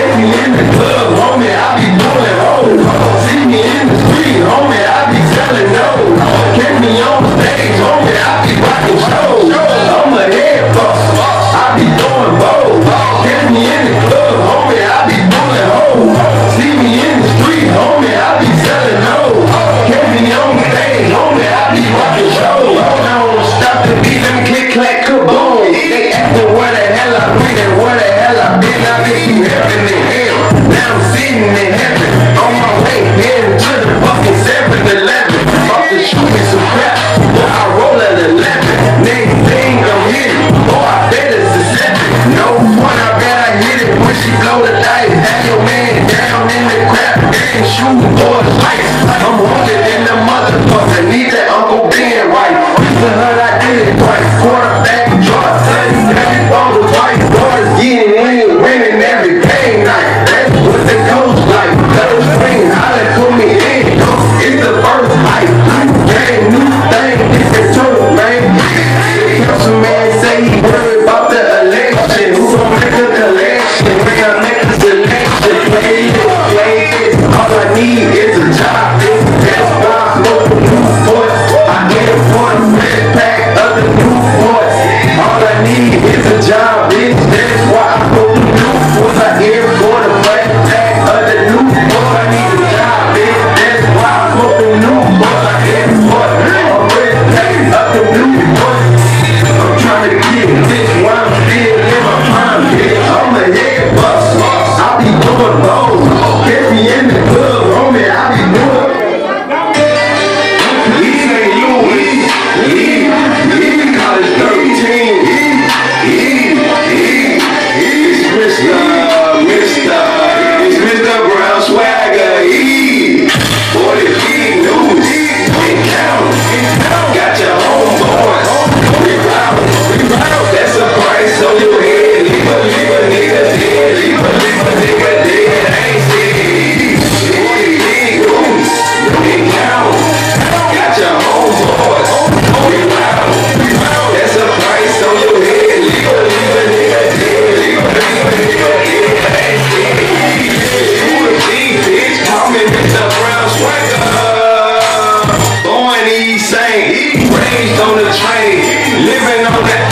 Catch me in the club, homie, I be pulling hoes. See me in the street, homie, I be selling those. Catch me on stage, homie, I be rocking shows. I'm a head buster, I be throwing bows. Catch me in the club, homie, I be pulling hoes. See me in the street, homie, I be selling those. Catch me on stage, homie, I be rocking shows. Don't stop the beat, let me click, clack, kaboom. For the lights. on the train, living on the